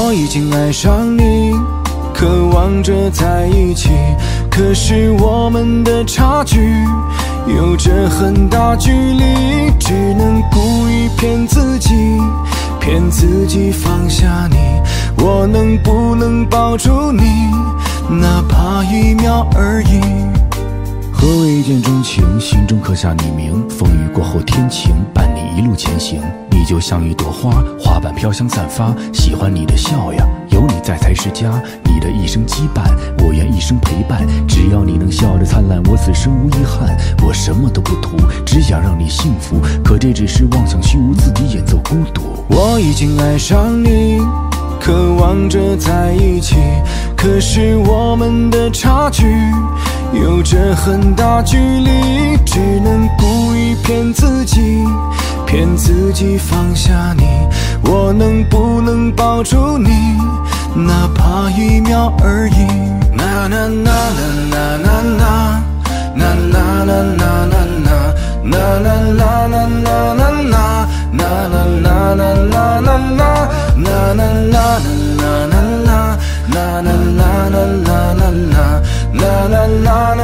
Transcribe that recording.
我已经爱上你，渴望着在一起，可是我们的差距有着很大距离，只能故意骗自己，骗自己放下你。我能不能抱住你，哪怕一秒而已？何为一见钟情？心中刻下你名，风雨过后天晴，伴你一路前行。你就像一朵花，花瓣飘香散发。喜欢你的笑呀，有你在才是家。你的一生羁绊，我愿一生陪伴。只要你能笑着灿烂，我此生无遗憾。我什么都不图，只想让你幸福。可这只是妄想虚无，自己演奏孤独。我已经爱上你。渴望着在一起，可是我们的差距有着很大距离，只能故意骗自己，骗自己放下你。我能不能抱住你，哪怕一秒而已？啦啦啦啦啦啦啦，啦啦啦啦啦啦，啦啦啦啦啦啦啦，啦啦啦啦啦啦啦，啦啦啦啦啦啦啦，啦啦啦啦啦。La la. na